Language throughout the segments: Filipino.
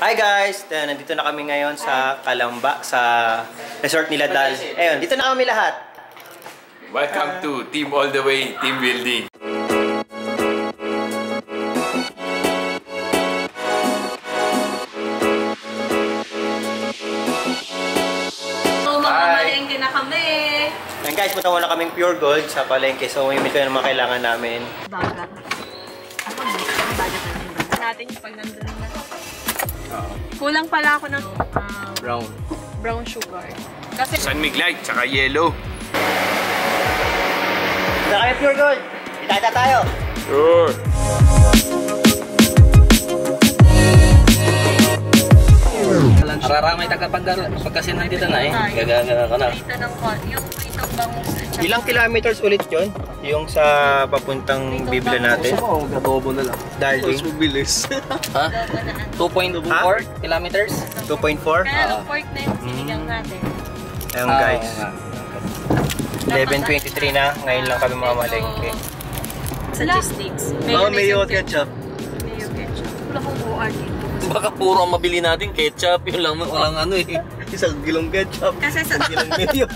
Hi guys! Then, nandito na kami ngayon sa Kalamba, sa resort nila Dal. Ayun, dito na kami lahat. Welcome to Team All The Way Team Building. So, mamamalengke na kami. Ayun guys, punta muna kaming Pure Gold sa palengke. So, may kami ng mga kailangan namin. Bagat. Ako bagat. Natin yung pag nandun Kulang pala ako ng um, Brown. brown sugar. Kasi San Miglite, tsaka yellow. Punta kami Pure Gold! Kita tayo! Sure. Araramay tagapag pagkasi nandito na eh. Gagagana ka na. Ilang kilometers ulit yon Yung sa papuntang Biblia natin? Oo, gatobo na lang. Darling. bilis. ha? Adobo na ano. 2.4 kilometers? 2.4? Kaya nung pork na yung sinigang natin. Ayun Ah, guys. oo nga. 11.23 na. Ngayon lang kami mga malengke. Sa logistics. Oh, mayo ketchup. Mayo ketchup. Wala kong OR dito. Baka puro ang mabili natin ketchup, yun lang walang ano eh. Isang gilong ketchup. Kasi sa... Gilong mayo.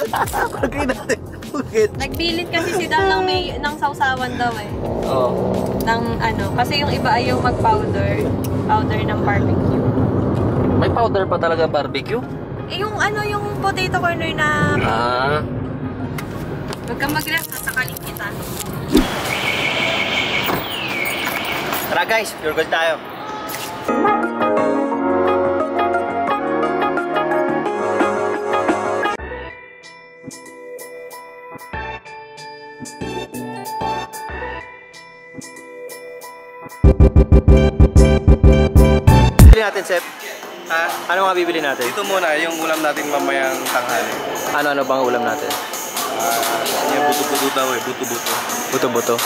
Pagkain natin. Bukit. Nagbilit kasi si Dan ng, may, ng sausawan daw eh. Oo. Ng ano. Kasi yung iba ay yung mag-powder. Powder ng barbecue. May powder pa talaga barbecue? Eh, yung ano, yung potato corner na... Ah. Huwag kang mag-rest, nasa kalingitan. Tara guys, pure gold tayo. Natin, Sep. Ha? Ano nga bibili natin? Ito muna, yung ulam natin mamayang tanghali. Ano-ano bang ulam natin? Yung buto-buto daw eh, buto-buto. Buto-buto.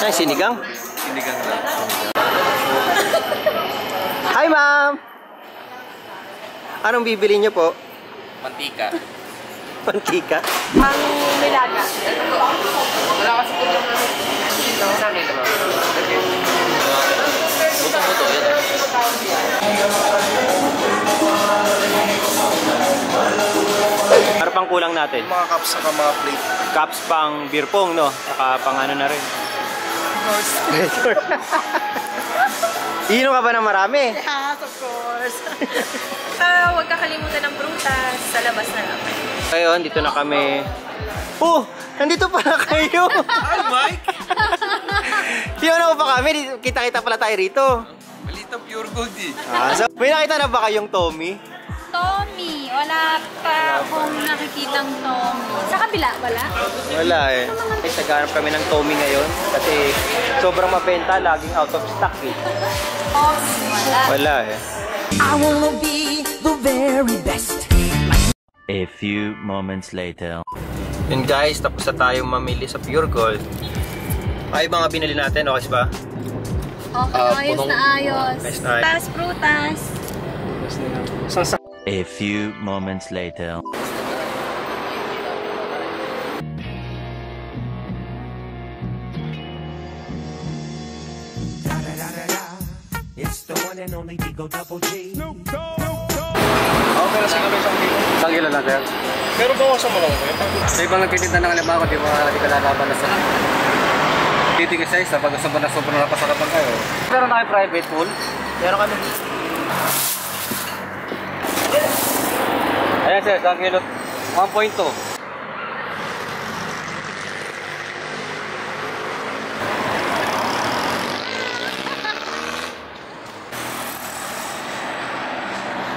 Ay, sinigang. Sinigang lang. Hi, ma'am! Anong bibili niyo po? Mantika. Mantika? Ang nilaga. Buto-buto, yun. Ano pang kulang natin? Mga cups saka mga plate. Cups pang beer pong, no? Saka pang ano na rin. Iinom ka ba ng marami? Yes, of course. Ah, huwag kakalimutan ng prutas. Sa labas na lang. Ngayon, dito na kami. Oh! Nandito pala kayo! Hi, Mike! Yun ako pa kami. Kita-kita pala tayo rito. Balita pure gold eh. Ah, so, may nakita na ba kayong Tommy? Tommy. Wala pa akong nakikitang Tommy. Sa kabila, wala? Wala eh. Ay, naghanap kami ng Tommy ngayon. Kasi sobrang mabenta, laging out of stock eh. Tommy, wala. Wala eh. I wanna be the very best. A few moments later. Yun guys, tapos na tayong mamili sa Pure Gold. Ay, mga binili natin, okay ba? Okay, Ah, ayos punong- na ayos. Ayos na ayos. Prutas. A few moments later. It's the one and only Digo Double G. Okay na sa kami isang kilo. Isang kilo sir. Pero bawasan mo lang ko. Sa ibang nagtitinda ng alimako, di ba di ka lalaban na sa titigil sa isa pag sobrang na sobrang napasarapan kayo. Meron na kayo private pool? Meron kami. Ayan sir, isang kilo. 1.2.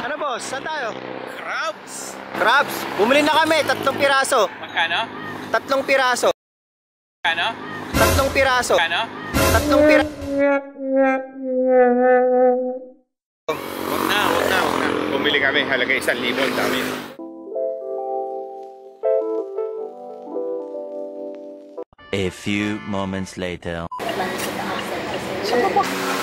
Ano boss? Saan tayo? Crabs! Crabs! Bumili na kami, tatlong piraso. Magkano? Tatlong piraso. Magkano? Tatlong piraso. Magkano? Tatlong piraso. Huwag na, huwag na, huwag na. Bumili kami, halaga isang libo, ang dami. A few moments later. Pagod!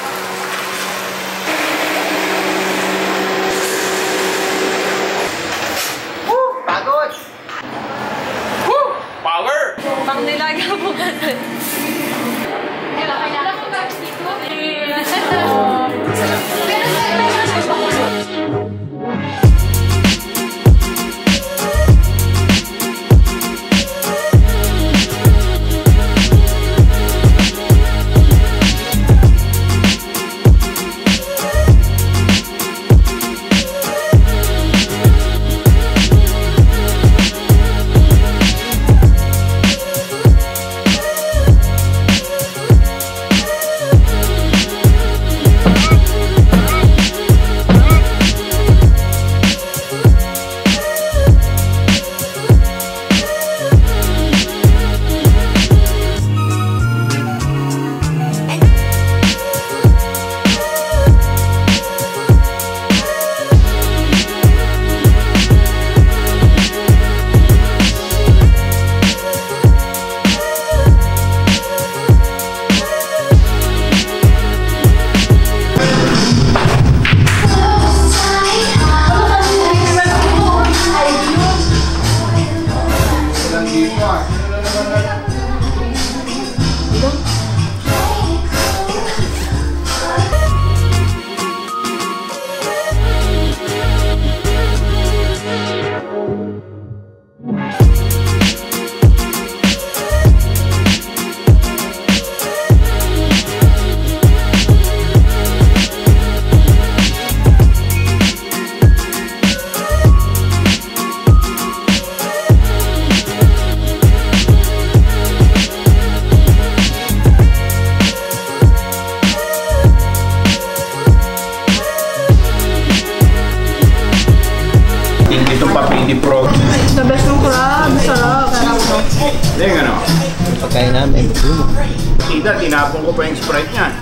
Tita, tinapon ko pa yung Sprite niya.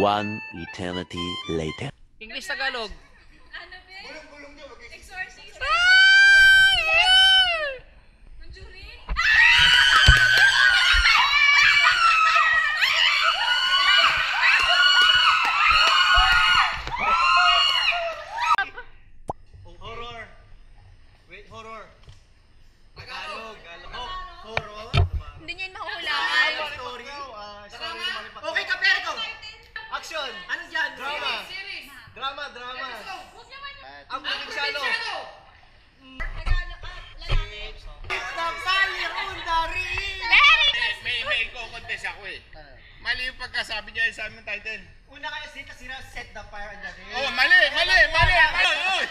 One eternity later. English Tagalog. Hindi niya yun mahuhulaan. Okay ka, pero Action! Ano dyan? Drama. Drama, drama. Ang muling salo. May, may i-contest ako eh. Mali yung pagkasabi niya sa aming title. Una kaya si Kasira set the fire and the rain. Oh, mali, mali, mali, mali. Uy!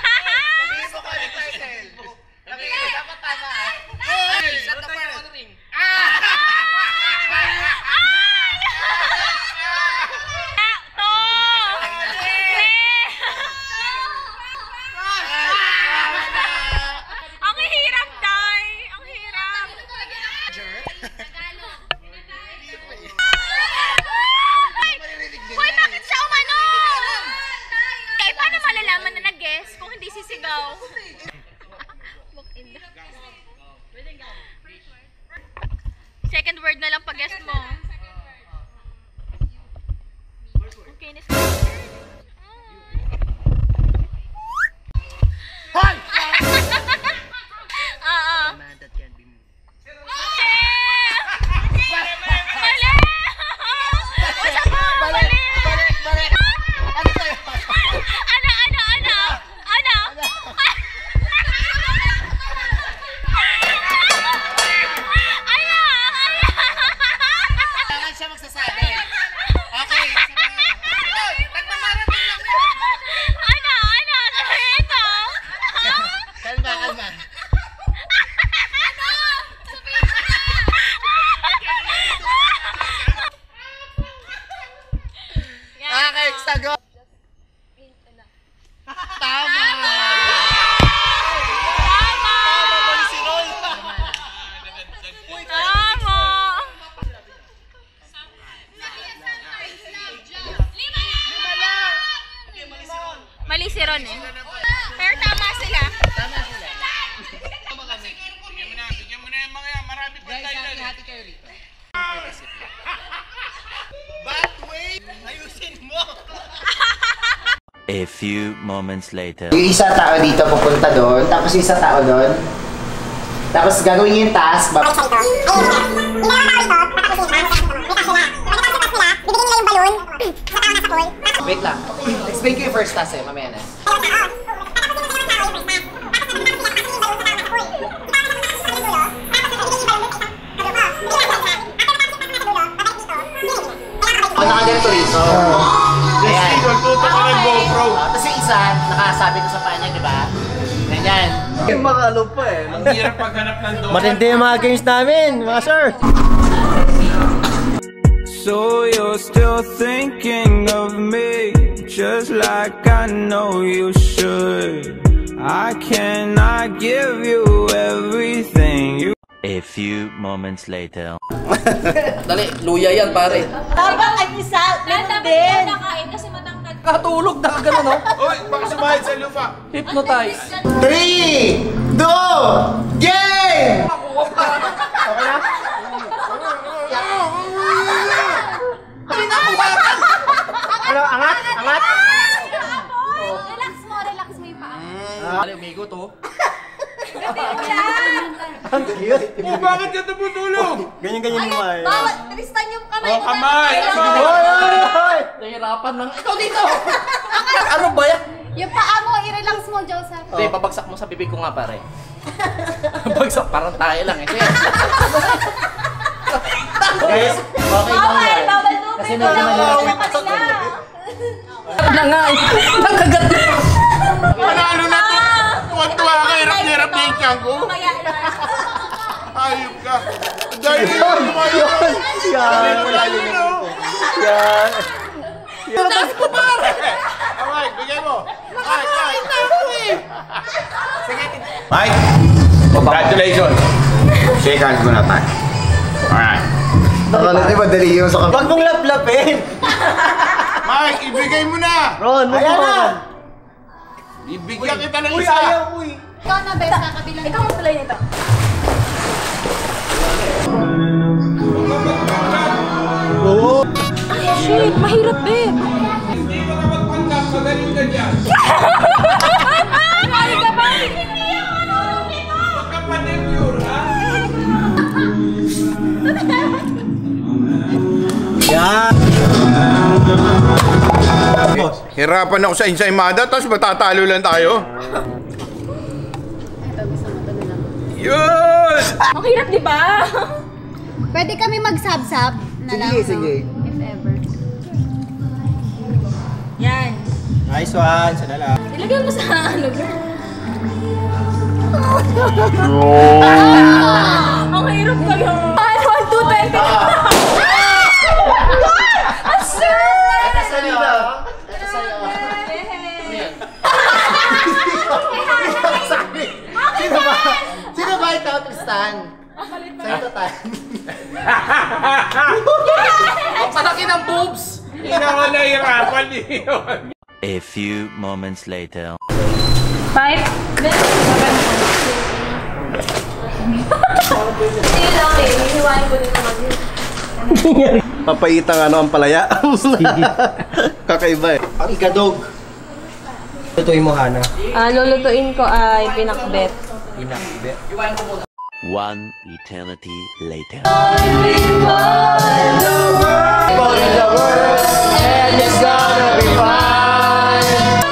Sabihin mo kaya title. Dapat tama ah. Set the fire and the rain. To! Ang hirap, Day! Ang hirap! Hoy, bakit siya umano? Eh, paano malalaman na nag-guess kung hindi sisigaw? Second word na lang pag-guess mo. Okay, A few moments later. Yung isa tao dito pupunta doon, tapos yung isa tao doon. Tapos gagawin niyo yung task. Bab- Wait lang. Explain ko yung first task eh, mamaya na. Ako nakaganito rito. Tapos yung isa, nakasabi ko sa panya, di ba? Ganyan. Yung makalo pa eh. Ang hirap paghanap ng doon. Matindi yung mga games namin, mga sir. So you're still thinking of me, just like I know you should. I cannot give you everything you A few moments later. Dali, luya yan pare. Dapat ang isa, meron din. Nakain kasi matangkad. Katulog na kagano no? Uy, baka sumahid sa lupa. Hypnotize. Three, two, game! Ano, angat? Angat? Relax mo, relax mo yung paa. Pare, umigo to. Oh, bakit ka tumutulog? Ganyan-ganyan mo ay. Bawat, Tristan yung kamay Oh, kamay! Hoy, hoy, hoy! Nahirapan lang. Ikaw dito! ano ba yan? Yung paa mo, i-relax mo, Joseph. Hindi, babagsak mo sa bibig ko nga pare. Bagsak, parang tayo lang eh. Guys, okay lang yan. bawal. Kasi Bawal maliit. na kanila. na nga eh. Nakagat na. Panalo na. Tuwan-tuwa ka, hirap-hirap na yung tiyan ko. Ayop ka. Dahil yun, yun. Yan. Yan. Okay, bigay mo. Mike, Mike. Mike, congratulations. Shake hands muna tayo. Alright. Akala di madali yung sa Huwag mong laplapin! Mike, ibigay mo na! Ron, huwag Ayan mo. na! Ibigyan kita ng Uy, isa! ayaw, uy. Ikaw na, best na kabilang. Ikaw mo play nito. Ay, shit! Mahirap, babe! Hindi ka na magpanggap, magaling ka dyan. Hirapan ako sa ensaymada, tapos matatalo lang tayo. Yun! Ang hirap, di ba? Pwede kami mag-sab-sab na lang. Sige, sige. no? If ever. Yan. Nice one. Sana lang. Ilagay mo sa ano, girl. Ang hirap kayo. Ano, 1, 2, 20. Ang sir! Ito sa'yo. Ito sa'yo. Sabi. Sino ba? Sino ba ito, Tristan? Sa'yo to tayo. Hindi na ako nahihirapan yun. A few moments later. Five. Sige lang eh. Hiniwain ko din naman yun. Papaitang ano ang palaya. Kakaiba eh. Ang ikadog. Tutuin mo, Hana. Ah, lulutuin ko ay pinakbet. Inakbe. One eternity later. The oh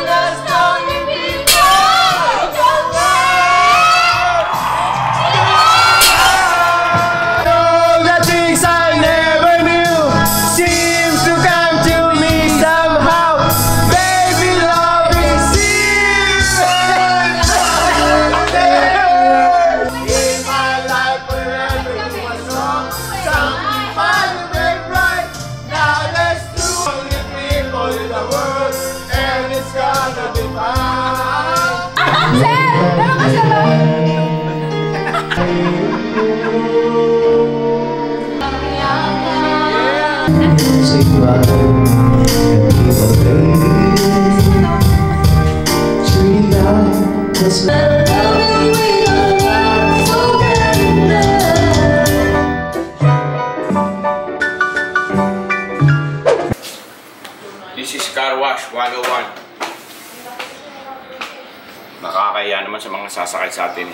101. Nakakaya naman sa mga sasakay sa atin.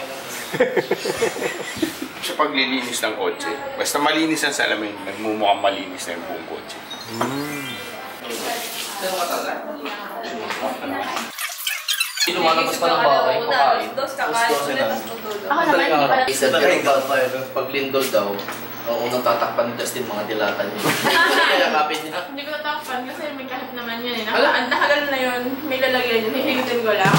sa paglilinis ng kotse. Basta malinis ang salamin, nagmumukhang malinis na yung buong kotse. Lumalabas pa ng bahay, kakain. Dos. Ako naman, hindi pala Isa pero pag lindol daw, ang unang tatakpan ni Justin mga dilatan niya. Kaya lang.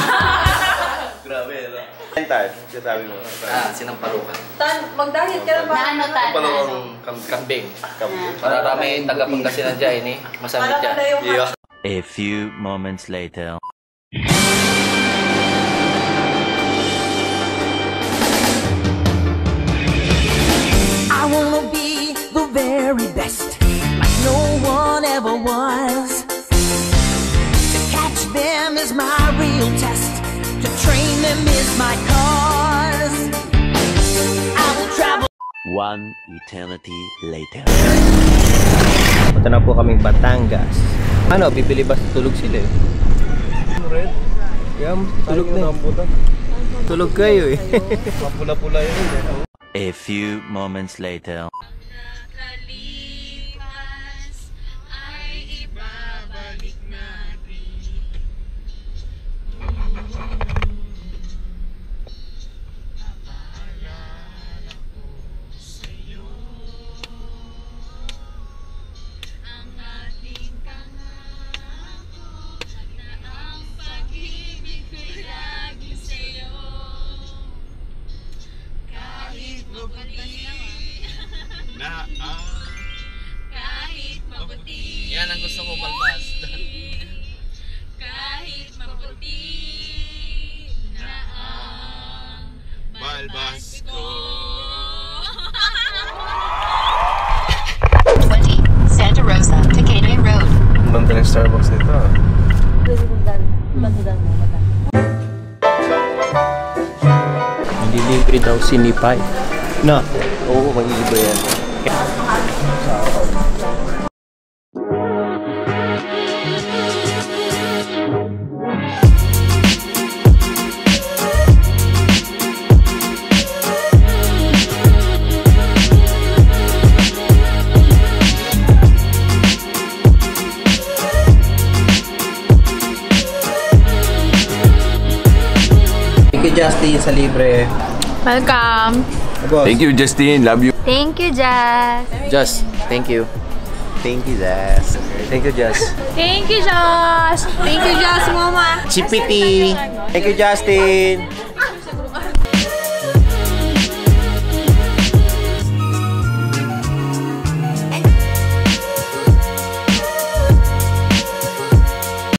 Grabe, ano? Tayo, sabi mo. Ah. Tan, mag-diet ka na ba? Na ano, ta, na ano. Kambing. Taga Pangasinan dyan eh. Masamit Parang dyan. Yeah. A few moments later. I wanna be the very best, like no one ever was. To catch them is my real test, to train them is my cause. I will travel. One eternity later. Punta na po kaming Batangas. Ano, bibili ba tulog sila eh? Red? Kaya tulog na. Tulog kayo eh. Mapula-pula yun eh. A few moments later. sundan, masundan mo, madam. Nililibre daw si Nipay. Na? Oo, magilibre yan. Sa libre. Welcome. Thank you, Justin. Love you. Thank you, Jazz. Just, thank you. Thank you, Jazz. Thank you, Jazz. Thank you, Josh. Thank you, Josh, mama. Chipiti. Thank you, Justin.